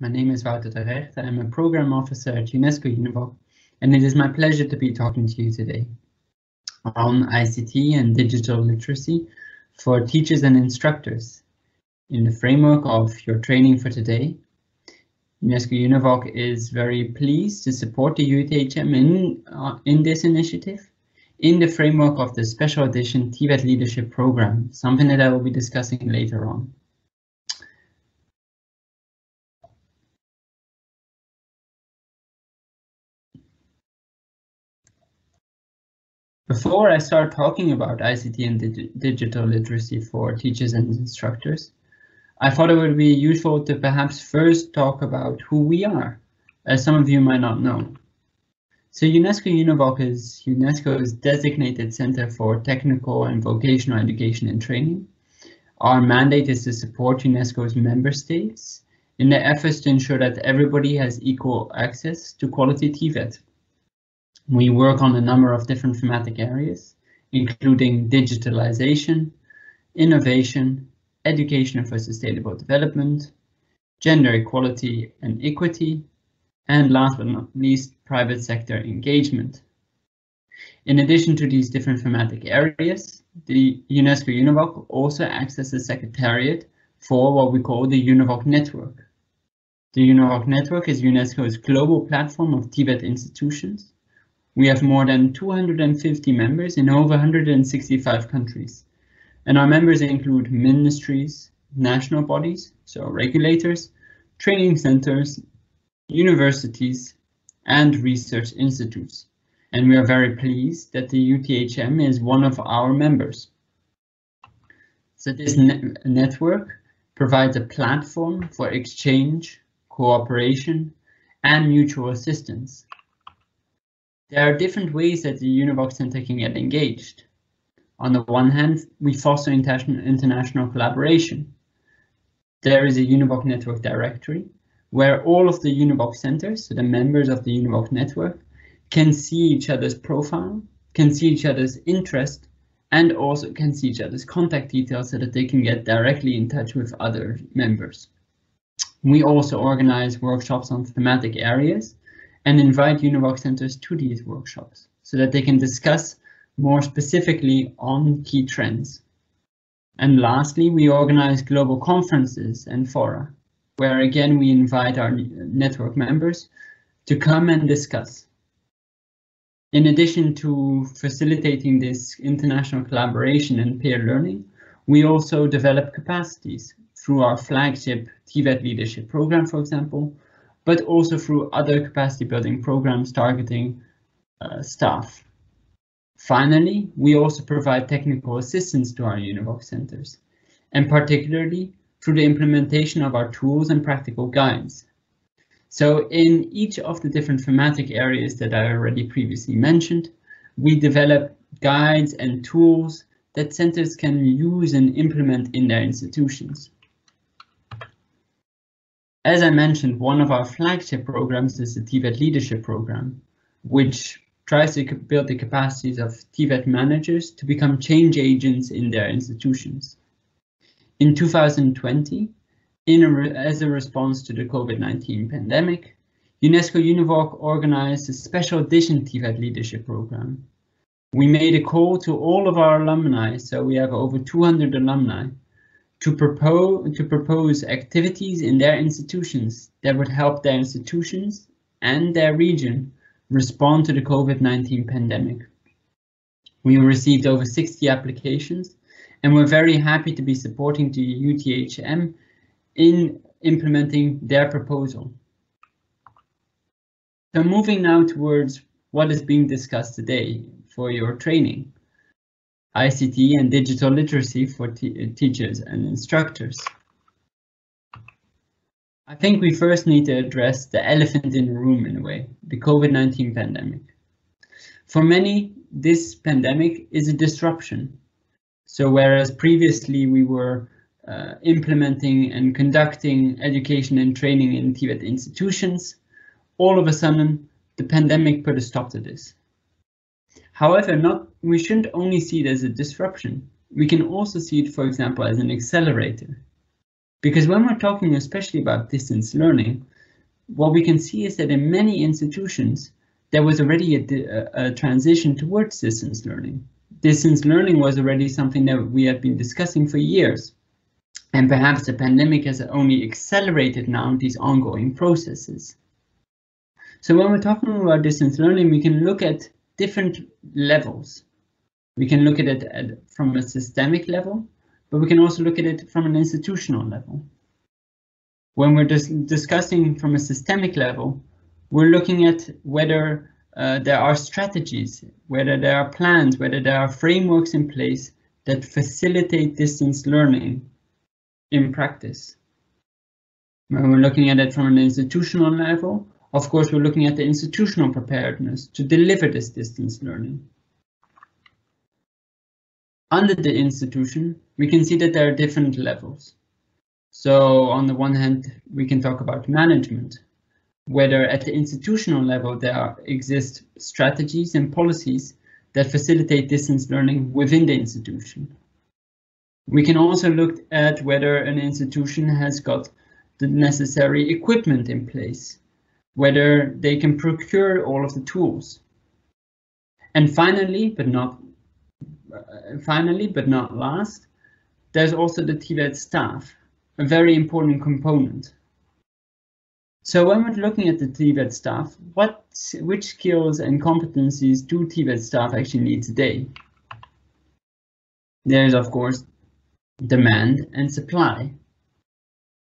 My name is Wouter de Regt. I'm a program officer at UNESCO UNEVOC, and it is my pleasure to be talking to you today on ICT and digital literacy for teachers and instructors. In the framework of your training for today, UNESCO UNEVOC is very pleased to support the UTHM in, uh, in this initiative in the framework of the special edition TVET leadership program, something that I will be discussing later on. Before I start talking about ICT and dig digital literacy for teachers and instructors, I thought it would be useful to perhaps first talk about who we are, as some of you might not know. So UNESCO UNEVOC is UNESCO's designated center for technical and vocational education and training. Our mandate is to support UNESCO's member states in their efforts to ensure that everybody has equal access to quality TVET. We work on a number of different thematic areas, including digitalization, innovation, education for sustainable development, gender equality and equity, and last but not least, private sector engagement. In addition to these different thematic areas, the UNESCO UNEVOC also acts as a secretariat for what we call the UNEVOC network. The UNEVOC network is UNESCO's global platform of TVET institutions we have more than 250 members in over 165 countries, and our members include ministries, national bodies, so regulators, training centers, universities, and research institutes. And we are very pleased that the UTHM is one of our members. So this ne network provides a platform for exchange, cooperation, and mutual assistance there are different ways that the UNEVOC Center can get engaged. On the one hand, we foster international collaboration. There is a UNEVOC network directory where all of the UNEVOC centers, so the members of the UNEVOC network, can see each other's profile, can see each other's interest, and also can see each other's contact details so that they can get directly in touch with other members. We also organize workshops on thematic areas and invite UNEVOC centers to these workshops so that they can discuss more specifically on key trends. And lastly, we organize global conferences and fora, where again we invite our network members to come and discuss. In addition to facilitating this international collaboration and peer learning, we also develop capacities through our flagship TVET leadership program, for example, but also through other capacity building programs targeting uh, staff. Finally, we also provide technical assistance to our UNEVOC centers, and particularly through the implementation of our tools and practical guides. So in each of the different thematic areas that I already previously mentioned, we develop guides and tools that centers can use and implement in their institutions. As I mentioned, one of our flagship programs is the TVET Leadership Program, which tries to build the capacities of TVET managers to become change agents in their institutions. In 2020, in a as a response to the COVID-19 pandemic, UNESCO UNEVOC organized a special edition TVET leadership program. We made a call to all of our alumni, so we have over 200 alumni, to propose to propose activities in their institutions that would help their institutions and their region respond to the COVID-19 pandemic. We received over 60 applications and we're very happy to be supporting the UTHM in implementing their proposal. So moving now towards what is being discussed today for your training. ICT and digital literacy for teachers and instructors. I think we first need to address the elephant in the room in a way, the COVID-19 pandemic. For many, this pandemic is a disruption. So whereas previously we were uh, implementing and conducting education and training in TVET institutions, all of a sudden the pandemic put a stop to this. However, not we shouldn't only see it as a disruption. We can also see it, for example, as an accelerator. Because when we're talking especially about distance learning, what we can see is that in many institutions, there was already a, a, transition towards distance learning. Distance learning was already something that we had been discussing for years. And perhaps the pandemic has only accelerated now these ongoing processes. So when we're talking about distance learning, we can look at different levels. We can look at it at, from a systemic level, but we can also look at it from an institutional level. When we're dis discussing from a systemic level, we're looking at whether uh, there are strategies, whether there are plans, whether there are frameworks in place that facilitate distance learning in practice. When we're looking at it from an institutional level, of course, we're looking at the institutional preparedness to deliver this distance learning. Under the institution, we can see that there are different levels. So on the one hand, we can talk about management, whether at the institutional level there are, exist strategies and policies that facilitate distance learning within the institution. We can also look at whether an institution has got the necessary equipment in place, whether they can procure all of the tools. And finally, but not uh, finally, but not last, there's also the TVET staff, a very important component. So when we're looking at the TVET staff, what, which skills and competencies do TVET staff actually need today? There's of course demand and supply.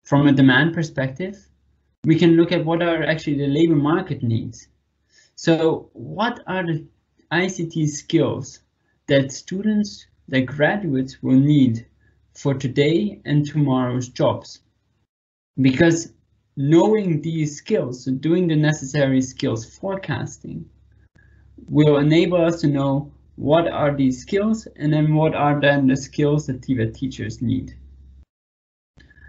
From a demand perspective, we can look at what are actually the labor market needs. So what are the ICT skills that students, that graduates will need for today and tomorrow's jobs? Because knowing these skills, so doing the necessary skills forecasting, will enable us to know what are these skills and then what are then the skills that TVET teachers need.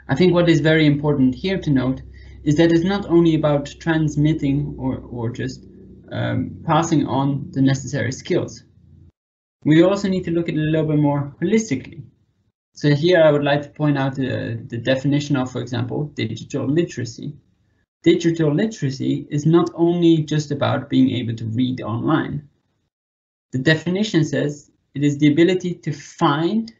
I think what is very important here to note is that it's not only about transmitting or, or just um, passing on the necessary skills. We also need to look at it a little bit more holistically. So here I would like to point out the, the definition of, for example, digital literacy. Digital literacy is not only just about being able to read online. The definition says it is the ability to find,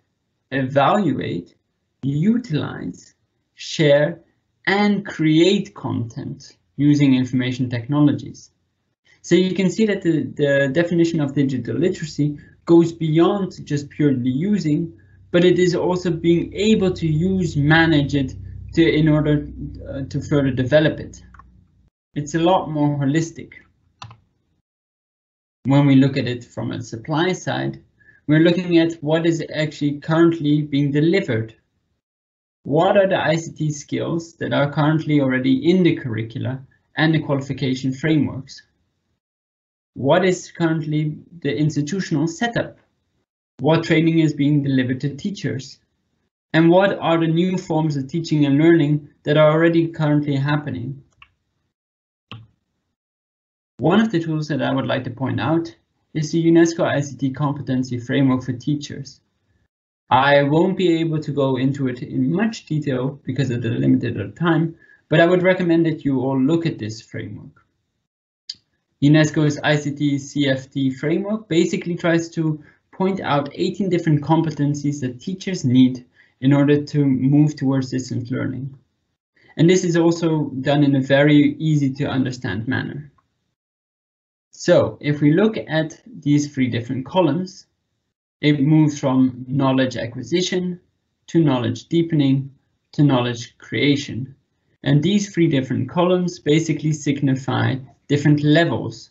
evaluate, utilize, share, and create content using information technologies. So you can see that the, the definition of digital literacy goes beyond just purely using, but it is also being able to use, manage it to, in order uh, to further develop it. It's a lot more holistic. When we look at it from a supply side, we're looking at what is actually currently being delivered. What are the ICT skills that are currently already in the curricula and the qualification frameworks? What is currently the institutional setup what training is being delivered to teachers, and what are the new forms of teaching and learning that are already currently happening. One of the tools that I would like to point out is the UNESCO ICT Competency Framework for Teachers. I won't be able to go into it in much detail because of the limited time, but I would recommend that you all look at this framework. UNESCO's ICT CFT framework basically tries to point out 18 different competencies that teachers need in order to move towards distance learning. And this is also done in a very easy to understand manner. So if we look at these three different columns, it moves from knowledge acquisition to knowledge deepening to knowledge creation. And these three different columns basically signify different levels.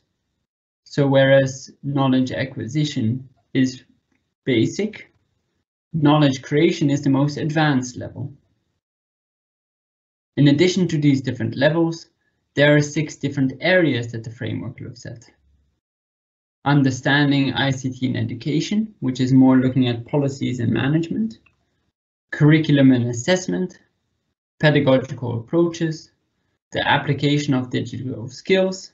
So whereas knowledge acquisition is basic. Knowledge creation is the most advanced level. In addition to these different levels, there are six different areas that the framework looks at. Understanding ICT in education, which is more looking at policies and management, curriculum and assessment, pedagogical approaches, the application of digital skills,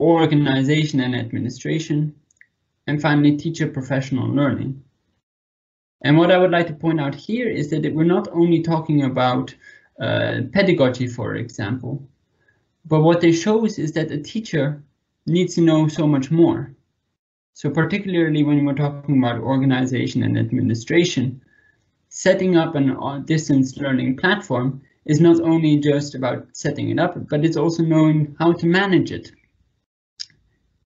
organization and administration, and finally teacher professional learning. And what I would like to point out here is that we're not only talking about uh, pedagogy, for example, but what this shows is that a teacher needs to know so much more. So particularly when we're talking about organization and administration, setting up a distance learning platform is not only just about setting it up, but it's also knowing how to manage it.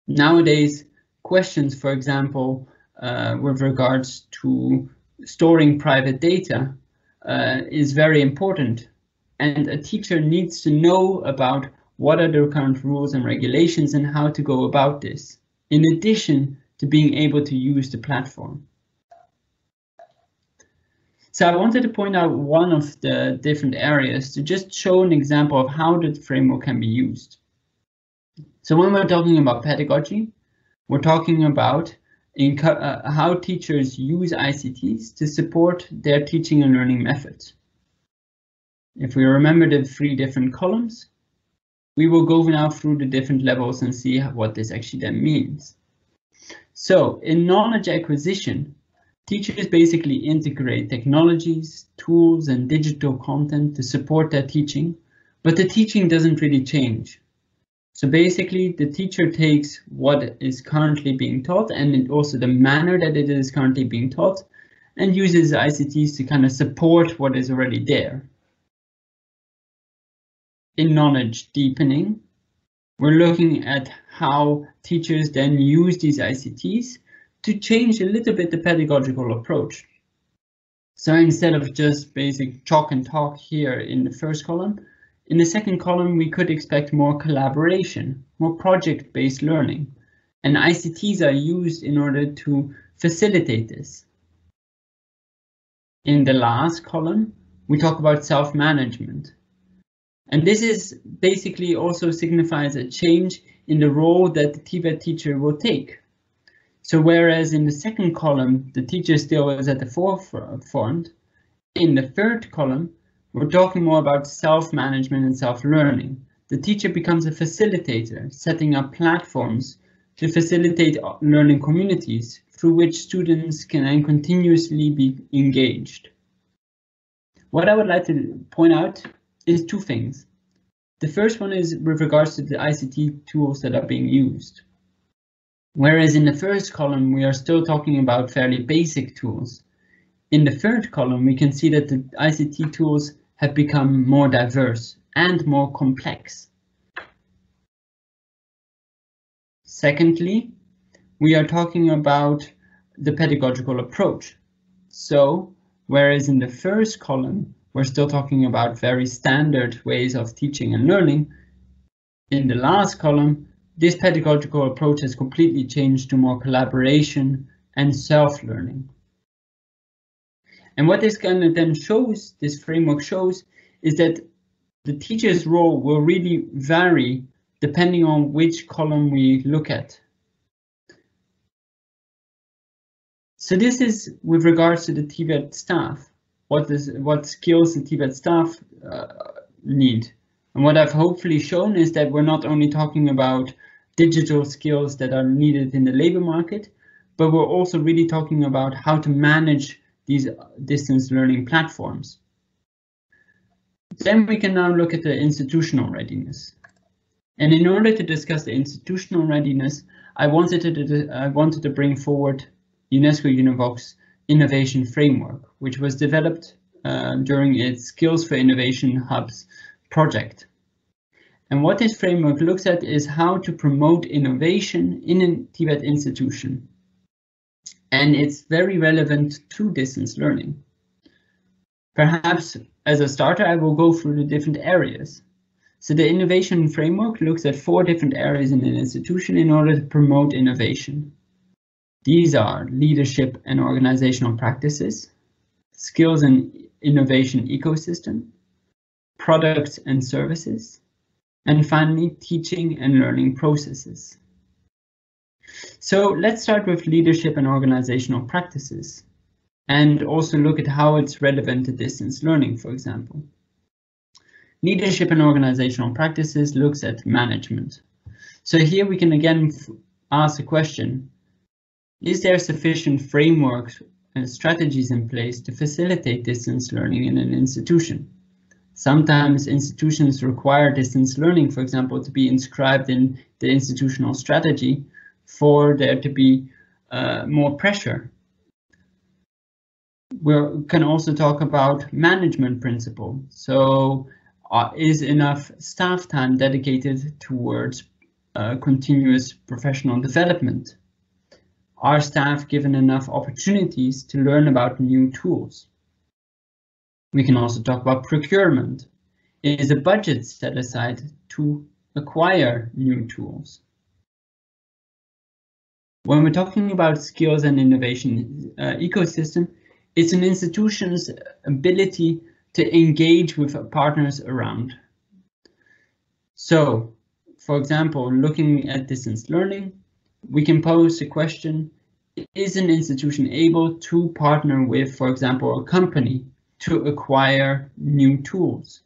Nowadays, questions, for example, uh, with regards to storing private data uh, is very important. And a teacher needs to know about what are the current rules and regulations and how to go about this, in addition to being able to use the platform. So I wanted to point out one of the different areas to just show an example of how the framework can be used. So when we're talking about pedagogy, we're talking about uh, how teachers use ICTs to support their teaching and learning methods. If we remember the three different columns, we will go now through the different levels and see what this actually then means. So in knowledge acquisition, teachers basically integrate technologies, tools and digital content to support their teaching, but the teaching doesn't really change. So basically the teacher takes what is currently being taught and also the manner that it is currently being taught and uses ICTs to kind of support what is already there in knowledge deepening, we're looking at how teachers then use these ICTs to change a little bit the pedagogical approach. So instead of just basic chalk and talk here in the first column, in the second column, we could expect more collaboration, more project-based learning, and ICTs are used in order to facilitate this. In the last column, we talk about self-management. And this is basically also signifies a change in the role that the TVET teacher will take. So whereas in the second column, the teacher still is at the forefront, in the third column, we're talking more about self-management and self-learning. The teacher becomes a facilitator, setting up platforms to facilitate learning communities through which students can then continuously be engaged. What I would like to point out is two things. The first one is with regards to the ICT tools that are being used. Whereas in the first column, we are still talking about fairly basic tools. In the third column, we can see that the ICT tools have become more diverse and more complex. Secondly, we are talking about the pedagogical approach. So, whereas in the first column, we're still talking about very standard ways of teaching and learning. In the last column, this pedagogical approach has completely changed to more collaboration and self-learning. And what this kind of then shows, this framework shows, is that the teacher's role will really vary depending on which column we look at. So this is with regards to the TVET staff what is what skills the TVET staff uh, need. And what I've hopefully shown is that we're not only talking about digital skills that are needed in the labor market, but we're also really talking about how to manage these distance learning platforms. Then we can now look at the institutional readiness. And in order to discuss the institutional readiness, I wanted to, I wanted to bring forward UNESCO UNEVOC's innovation framework, which was developed uh, during its Skills for Innovation Hubs project. And what this framework looks at is how to promote innovation in a TVET institution. And it's very relevant to distance learning. Perhaps as a starter, I will go through the different areas. So the innovation framework looks at four different areas in an institution in order to promote innovation. These are leadership and organizational practices, skills and innovation ecosystem, products and services, and finally, teaching and learning processes. So let's start with leadership and organizational practices, and also look at how it's relevant to distance learning, for example. Leadership and organizational practices looks at management. So here we can again ask a question, is there sufficient frameworks and strategies in place to facilitate distance learning in an institution. Sometimes institutions require distance learning, for example, to be inscribed in the institutional strategy for there to be uh, more pressure. We can also talk about management principle. So uh, is enough staff time dedicated towards uh, continuous professional development? Are staff given enough opportunities to learn about new tools? We can also talk about procurement. Is a budget set aside to acquire new tools? When we're talking about skills and innovation uh, ecosystem, it's an institution's ability to engage with partners around. So, for example, looking at distance learning, we can pose the question, is an institution able to partner with, for example, a company to acquire new tools.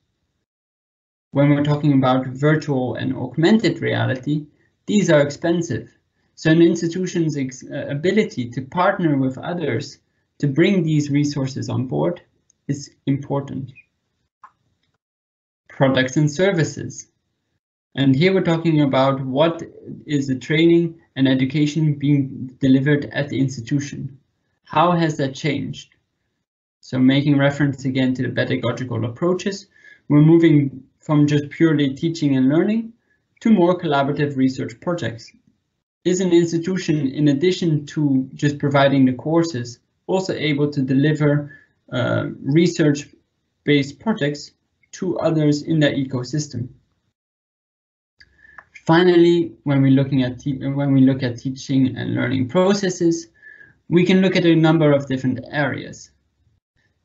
When we're talking about virtual and augmented reality, these are expensive. So an institution's uh, ability to partner with others to bring these resources on board is important. Products and services. And here we're talking about what is the training and education being delivered at the institution. How has that changed? So making reference again to the pedagogical approaches, we're moving from just purely teaching and learning to more collaborative research projects. Is an institution, in addition to just providing the courses, also able to deliver uh, research-based projects to others in their ecosystem? Finally, when we're looking at when we look at teaching and learning processes, we can look at a number of different areas.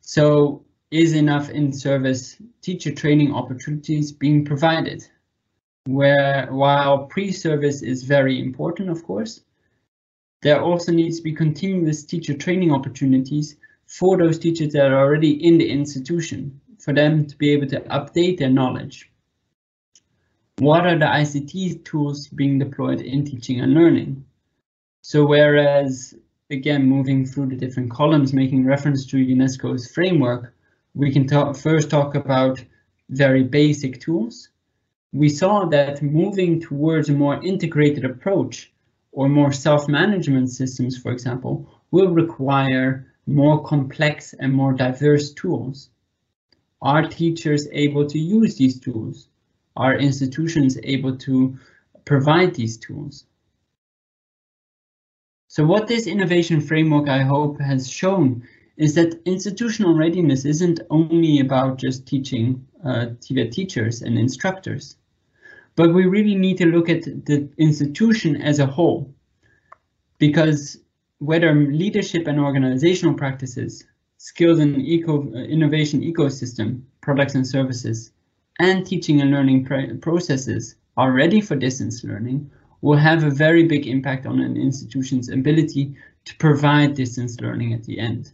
So is enough in-service teacher training opportunities being provided? Where while pre-service is very important, of course, there also needs to be continuous teacher training opportunities for those teachers that are already in the institution, for them to be able to update their knowledge. What are the ICT tools being deployed in teaching and learning? So whereas again, moving through the different columns, making reference to UNESCO's framework, we can talk, first talk about very basic tools. We saw that moving towards a more integrated approach or more self-management systems, for example, will require more complex and more diverse tools. Are teachers able to use these tools? Are institutions able to provide these tools? So what this innovation framework I hope has shown is that institutional readiness isn't only about just teaching uh, teachers and instructors, but we really need to look at the institution as a whole. Because whether leadership and organizational practices, skills and eco innovation ecosystem, products and services, and teaching and learning processes are ready for distance learning, will have a very big impact on an institution's ability to provide distance learning at the end.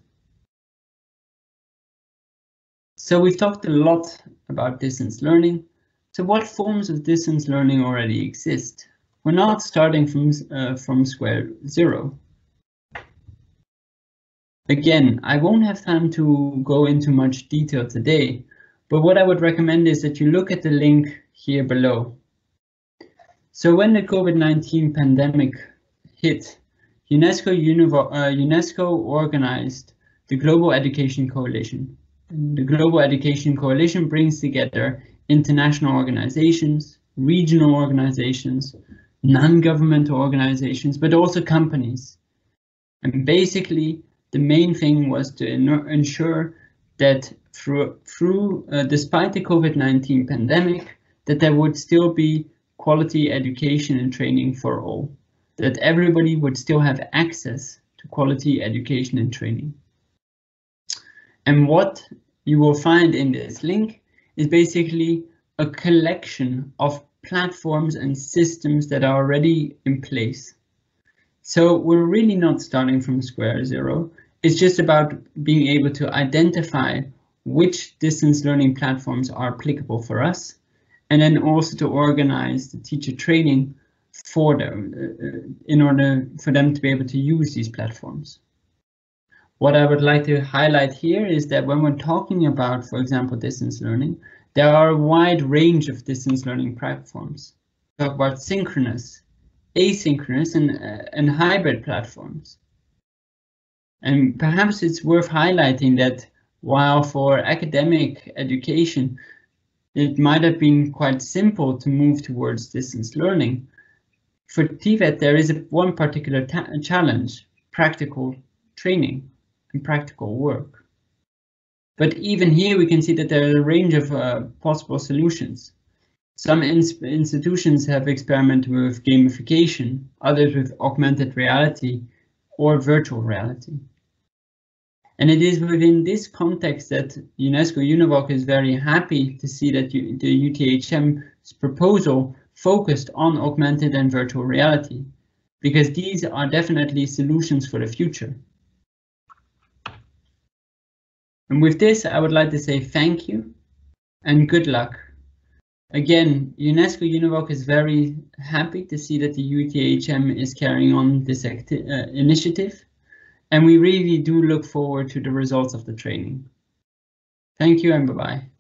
So we've talked a lot about distance learning. So what forms of distance learning already exist? We're not starting from, uh, from square zero. Again, I won't have time to go into much detail today, but what I would recommend is that you look at the link here below. So when the COVID-19 pandemic hit, UNESCO, uh, UNESCO organized the Global Education Coalition. The Global Education Coalition brings together international organizations, regional organizations, non-governmental organizations, but also companies. And basically, the main thing was to ensure that through, through uh, despite the COVID-19 pandemic, that there would still be quality education and training for all, that everybody would still have access to quality education and training. And what you will find in this link is basically a collection of platforms and systems that are already in place. So we're really not starting from square zero. It's just about being able to identify which distance learning platforms are applicable for us and then also to organize the teacher training for them uh, in order for them to be able to use these platforms. What I would like to highlight here is that when we're talking about, for example, distance learning, there are a wide range of distance learning platforms. Talk about synchronous, asynchronous and, uh, and hybrid platforms. And perhaps it's worth highlighting that while for academic education, it might have been quite simple to move towards distance learning. For TVET, there is a, one particular challenge, practical training and practical work. But even here we can see that there are a range of uh, possible solutions. Some ins institutions have experimented with gamification, others with augmented reality or virtual reality. And it is within this context that UNESCO UNEVOC is very happy to see that the UTHM's proposal focused on augmented and virtual reality, because these are definitely solutions for the future. And with this, I would like to say thank you and good luck. Again, UNESCO UNEVOC is very happy to see that the UTHM is carrying on this uh, initiative, and we really do look forward to the results of the training. Thank you and bye-bye.